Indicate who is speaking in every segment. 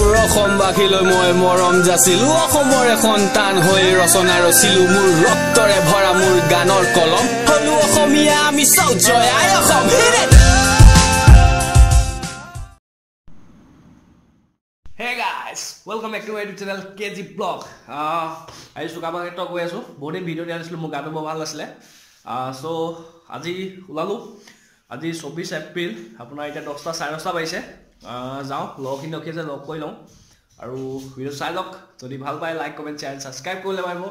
Speaker 1: মোৰ অসমবাসীলৈ মই মৰম যাচিলো। অসমৰে সন্তান হৈ ৰচনা ৰচিলো। মোৰ ৰক্তৰে ভৰা মোৰ গানৰ কলম। হলো অসমীয়া আমি চব জয় আই Assam.
Speaker 2: Welcome back to my YouTube channel K G blog আজি চুকাবা ক্ষেত্ৰত গৈ আছোঁ। বহুত দিন ভিডিঅ' দিয়া নাছিলোঁ মোৰ গাটো বৰ ভাল আছিলে। চ' আজি ওলালোঁ। আজি চৌবিছ এপ্ৰিল আপোনাৰ এতিয়া দহটা চাৰে দহটা বাজিছে। যাওঁ লগৰখিনি ৰখি আছে লগ কৰি লওঁ। আৰু ভিডিঅ' চাই লওক যদি ভাল পায় লাইক কমেণ্ট শ্বেয়াৰ ছাবস্ক্ৰাইব কৰি নাপাৰিব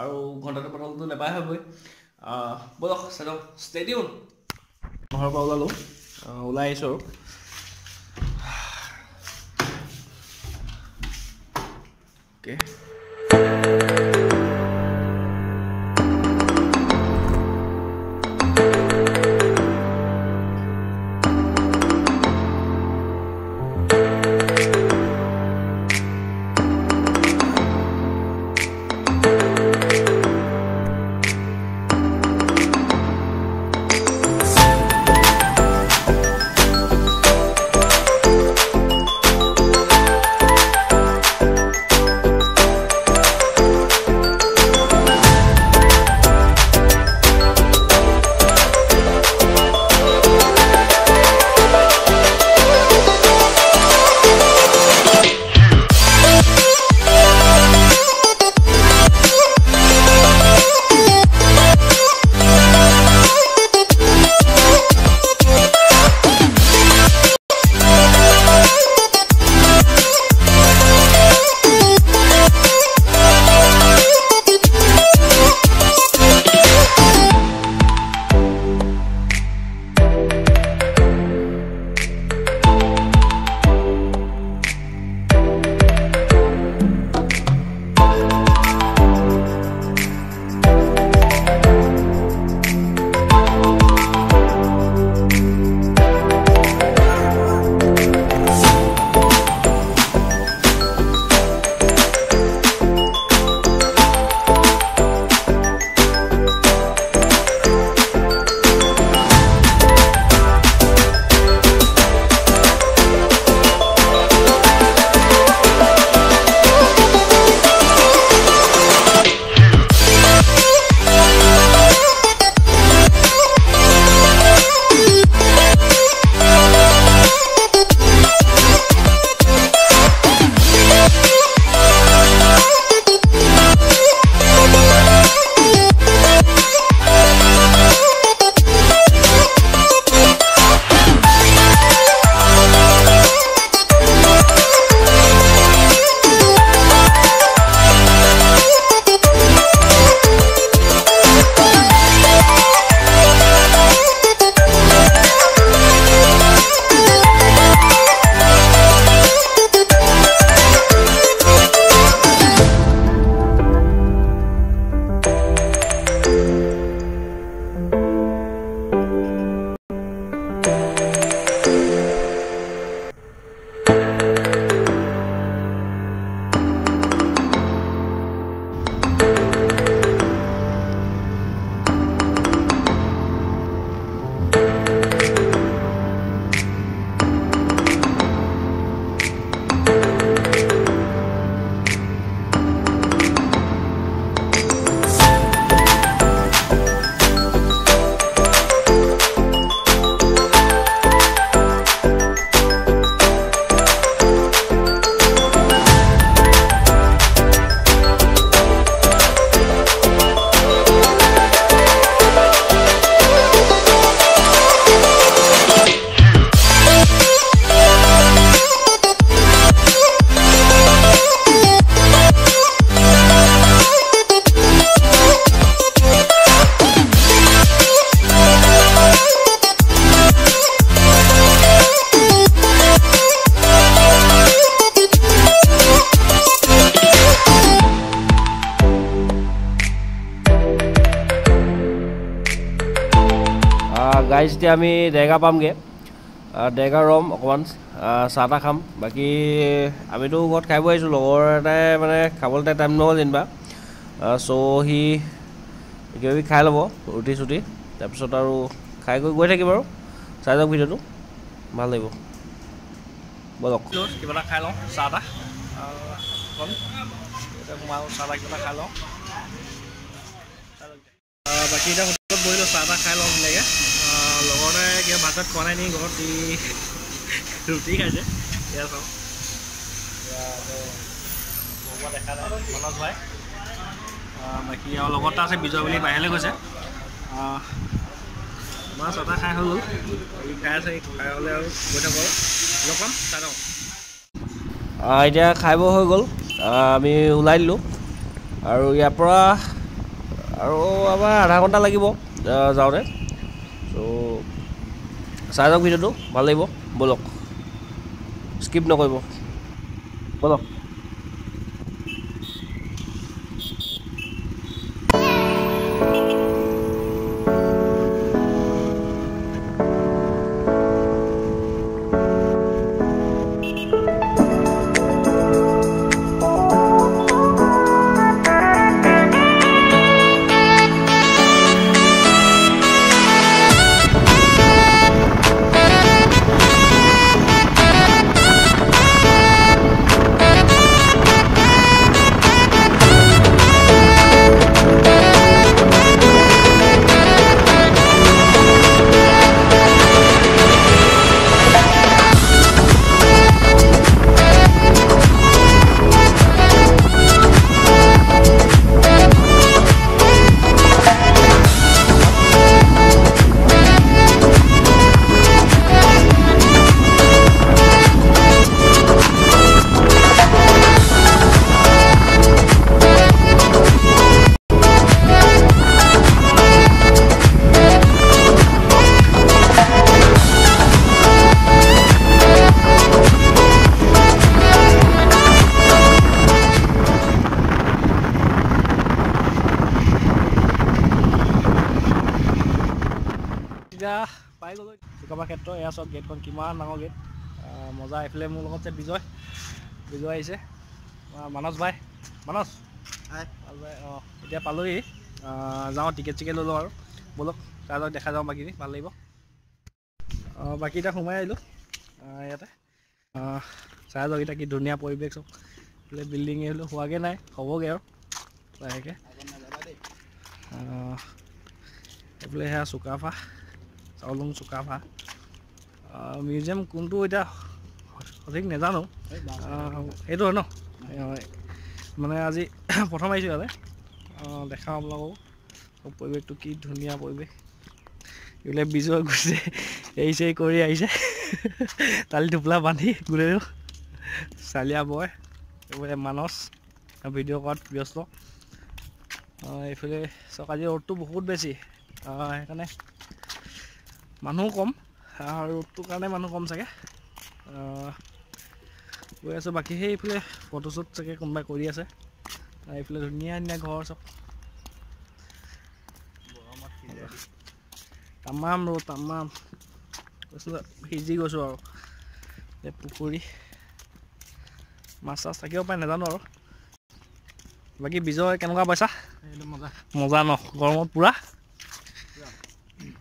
Speaker 2: আৰু ঘণ্টাটো প্ৰথমটো নাপায় হ'বই। ব'লক চাই লওক ষ্টেডিয়াম ঘৰৰ পৰা ওলালোঁ। ওলাই আহিছোঁ আৰু। Okay. গাইজ এতিয়া আমি ডেৰগা পামগৈ। ডেৰগা ৰ'ম অকণমান চাহ তাহ খাম। বাকী আমিতো ঘৰত খাই বৈ আহিছোঁ। লগৰ এটাই মানে খাবলৈ তাই টাইম নহ'ল যেনিবা। চ' সি কিবা কিবি খাই ল'ব ৰুটি চুটি তাৰপিছত আৰু খাই কৰি গৈ থাকিম আৰু। চাই যাওক ভিডিঅ'টো। ভাল লাগিব। বলক। কিবা এটা খাই লওঁ চাহ সোমাওঁ চাহ এটা কিবা এটা খাই লওঁ। বাকী এতিয়া হোটেলত বহিলোঁ চাহ এটা খাই লওঁ ধুনীয়াকৈ। লগতে কিবা ভাত খোৱা নাই নেকি ঘৰত সি ৰুটি খাইছে এয়া চাওঁ। বাকী আৰু লগত আছে বিজয় বুলি বাহিৰলৈ গৈছে। মাছ এটা খাই হৈ গ'ল। ই খাই আছে খাই হ'লে আৰু গৈ থাকোঁ লগ পাম চাই এতিয়া খাই বৈ হৈ গ'ল। আমি ওলাই দিলোঁ। আৰু ইয়াৰ পৰা আৰু আমাৰ আধা ঘণ্টা লাগিব যাওঁতে। ত' চাই যাওক ভিডিঅ'টো ভাল লাগিব ব'লক স্কিপ নকৰিব ব'লক পাই গ'লোঁ। চুকাফা ক্ষেত্ৰ এয়া চাওক গেটখন কিমান ডাঙৰ গেট। মজা এইফালে মোৰ লগত বিজয় বিজয় আহিছে। মানস ভাই মানস। ভাই অঁ এতিয়া পালোহি। যাওঁ টিকেট চিকেট লৈ লওঁ আৰু। ব'লক তাৰ দেখা যাওঁ বাকীখিনি ভাল লাগিব। বাকী এতিয়া সোমাই আহিলোঁ। ইয়াতে। চাই যাওক এতিয়া কি ধুনীয়া পৰিৱেশ চাওক এইফালে বিল্ডিং এইফালে হোৱাগৈ নাই হ'বগৈ আৰু। লাহেকৈ। এইফালে সেয়া চুকাফা। চাউলুং চুকাফা মিউজিয়াম কোনটো এতিয়া সঠিক নাজানো। সেইটো হয় ন? মানে আজি প্ৰথম আহিছোঁ ইয়াতে দেখাওঁ আপোনালোকক। পৰিৱেশটো কি ধুনীয়া পৰিৱেশ। এইবিলাক বিজয় গৈছে এৰি চেৰি কৰি আহিছে। তালি টোপোলা বান্ধি গোটেইটো। চালিয়া বয় এইফালে মানস ভিডিঅ' কৰাত ব্যস্ত। এইফালে আজি ৰ'দটো বহুত বেছি। সেইকাৰণে মানুহ কম ৰ'দটোৰ কাৰণে মানুহ কম চাগে। গৈ আছোঁ। বাকী সেইফালে ফটোশ্বুট চাগে কোনোবাই কৰি আছে। এইফালে ধুনীয়া ধুনীয়া ঘৰ চব। তামাম ৰ'দ তামাম। সিজি গৈছোঁ আৰু। এই পুখুৰী। মাছ চাছ থাকিব পাৰে নাজানো আৰু। বাকী বিজয় কেনেকুৱা পাইছা? মজা। মজা ন? গৰমত পূৰা।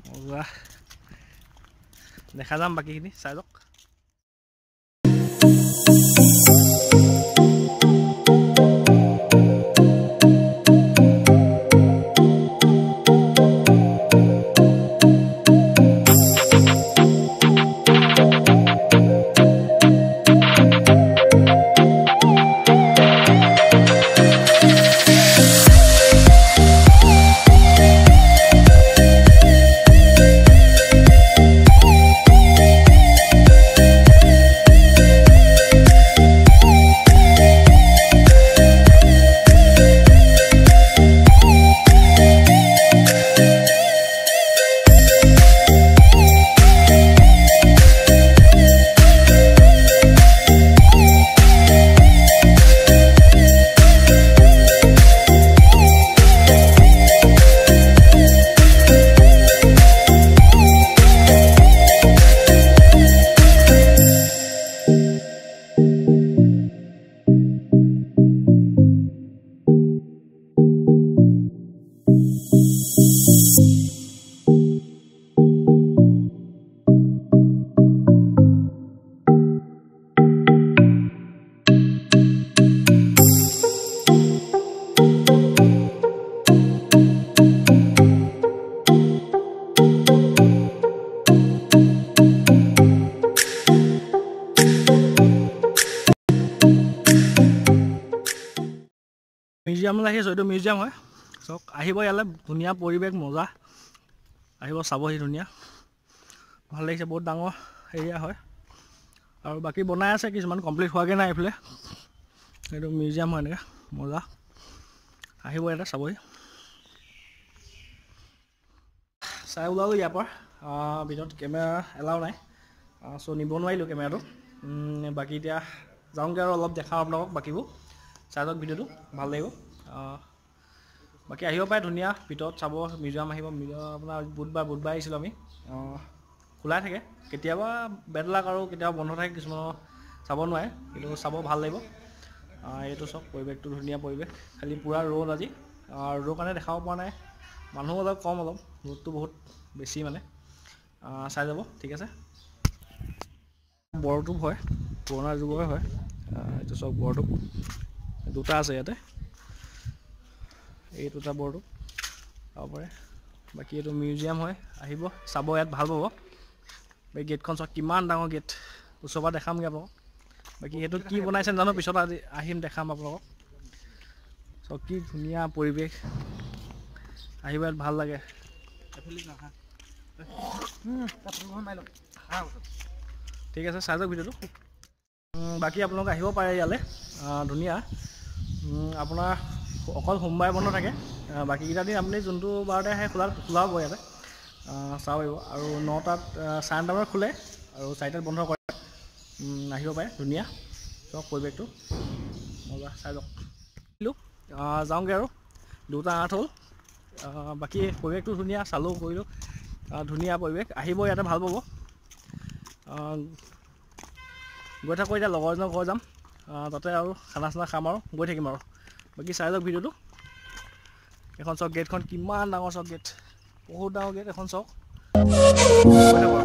Speaker 2: মজা। দেখা যাম বাকীখিনি মিউজিয়ামলৈ আহি আছোঁ এইটো মিউজিয়াম হয়। চাওক আহিব ইয়ালৈ ধুনীয়া পৰিৱেশ মজা। আহিব চাবহি ধুনীয়া। ভাল লাগিছে বহুত ডাঙৰ এৰিয়া হয়। আৰু বাকী বনাই আছে কিছুমান কমপ্লিট হোৱাগৈ নাই এইফালে। এইটো মিউজিয়াম হয় এনেকৈ মজা। আহিব ইয়াতে চাবহি। চাই ওলালোঁ ইয়াৰ পৰা। ভিতৰত কেমেৰা এলাও নাই। চ' নিব নোৱাৰিলোঁ কেমেৰাটো। বাকী এতিয়া যাওঁগৈ আৰু অলপ দেখাওঁ আপোনালোকক বাকীবোৰ। চাই লওক ভিডিঅ'টো ভাল লাগিব। বাকী আহিব পাৰে ধুনীয়া ভিতৰত চাব মিউজিয়াম আহিব মিউজিয়াম আপোনাৰ বুধবাৰ বুধবাৰ আহিছিলোঁ আমি। খোলাই থাকে কেতিয়াবা বেড লাক আৰু কেতিয়াবা বন্ধ থাকে কিছুমানৰ চাব নোৱাৰে কিন্তু চাব ভাল লাগিব। এইটো চাওক পৰিৱেশটো ধুনীয়া পৰিৱেশ খালি পূৰা ৰ'দ আজি। ৰ'দৰ কাৰণে দেখাব পৰা নাই মানুহ অলপ কম অলপ ৰ'দটো বহুত বেছি মানে। চাই যাব ঠিক আছে। বৰটোপ হয় পুৰণা যুগৰে হয় এইটো চাওক বৰটোপ দুটা আছে ইয়াতে। এই দুটা বৰটোপ চাব পাৰে। বাকী এইটো মিউজিয়াম হয়। আহিব। চাব ইয়াত ভাল পাব। এই গেটখন চাওক কিমান ডাঙৰ গেট। ওচৰৰ পৰা দেখামগৈ আপোনালোকক বাকী সেইটো কি বনাইছে জানো পিছত আজি আহিম দেখাম আপোনালোকক। চাওক কি ধুনীয়া পৰিৱেশ। আহিব ইয়াত ভাল লাগে। ঠিক আছে চাই যাওক ভিডিঅ'টো। বাকী আপোনালোক আহিব পাৰে ইয়ালৈ। ধুনীয়া। আপোনাৰ অকল সোমবাৰে বন্ধ থাকে। বাকীকেইটা দিন আপুনি যোনটো বাৰতে আহে খোলা খোলা হ'ব ইয়াতে চাব পাৰিব। আৰু নটাত চাৰে নটামানত খোলে আৰু চাৰিটাত বন্ধ কৰে। আহিব পাৰে ধুনীয়া। চাওক পৰিৱেশটো। চাই আহ, যাওঁগৈ আৰু। দুটা আঠ হ'ল। বাকী পৰিৱেশটো ধুনীয়া চালোঁ কৰিলোঁ। ধুনীয়া পৰিৱেশ। আহিব ইয়াতে ভাল পাব। গৈ থাকোঁ এতিয়া লগৰ এজনৰ ঘৰ যাম। তাতে আৰু খানা চানা খাম আৰু গৈ থাকিম আৰু। বাকী চাই লওক ভিডিঅ'টো। এখন চক গেটখন কিমান ডাঙৰ চক গেট। বহুত ডাঙৰ গেট এখন চক গৈ থাকোঁ